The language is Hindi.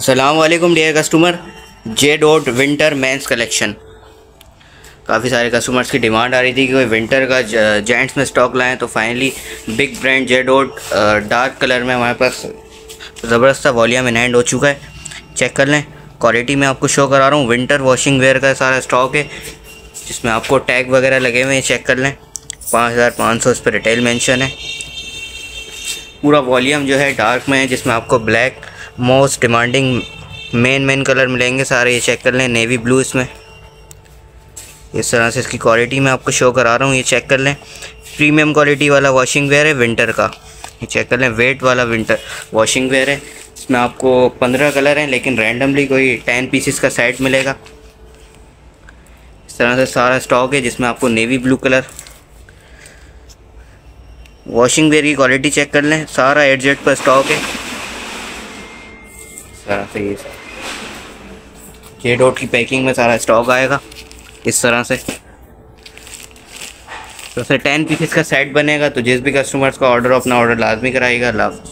Aslam dear customer J dot winter men's collection काफ़ी सारे कस्टमर्स की डिमांड आ रही थी कि कोई विंटर का जेंट्स में स्टॉक लाएँ तो finally big brand J dot dark colour में हमारे पास ज़बरदस्त वॉल्यूम इन हैंड हो चुका है। चेक कर लें। क्वालिटी में आपको शो करा रहा हूँ। विंटर वॉशिंग वेयर का सारा स्टॉक है, जिसमें आपको टैग वगैरह लगे हुए हैं। चेक कर लें। पाँच हज़ार पाँच सौ इस पर रिटेल मैंशन है। पूरा वॉल्यूम जो है डार्क में है, जिसमें आपको black most demanding main main colour मिलेंगे, सारे ये चेक कर लें, नेवी ब्लू इसमें। इस तरह से इसकी क्वालिटी मैं आपको शो करा रहा हूँ, ये चेक कर लें। प्रीमियम क्वालिटी वाला वॉशिंग वेयर है, विंटर का। ये चेक कर लें, वेट वाला विंटर वॉशिंग वेयर है। इसमें आपको पंद्रह कलर हैं, लेकिन रैंडमली कोई टेन पीसीस का सेट मिलेगा। इस तरह से सारा स्टॉक है, जिसमें आपको navy blue colour washing wear की क्वालिटी चेक कर लें, सारा एडजेट पर स्टॉक है। तरह से ये जे डॉट की पैकिंग में सारा स्टॉक आएगा, इस तरह से। तो सर टेन पीसेस का सेट बनेगा तो जिस भी कस्टमर्स का ऑर्डर अपना ऑर्डर लाजमी कराएगा लाभ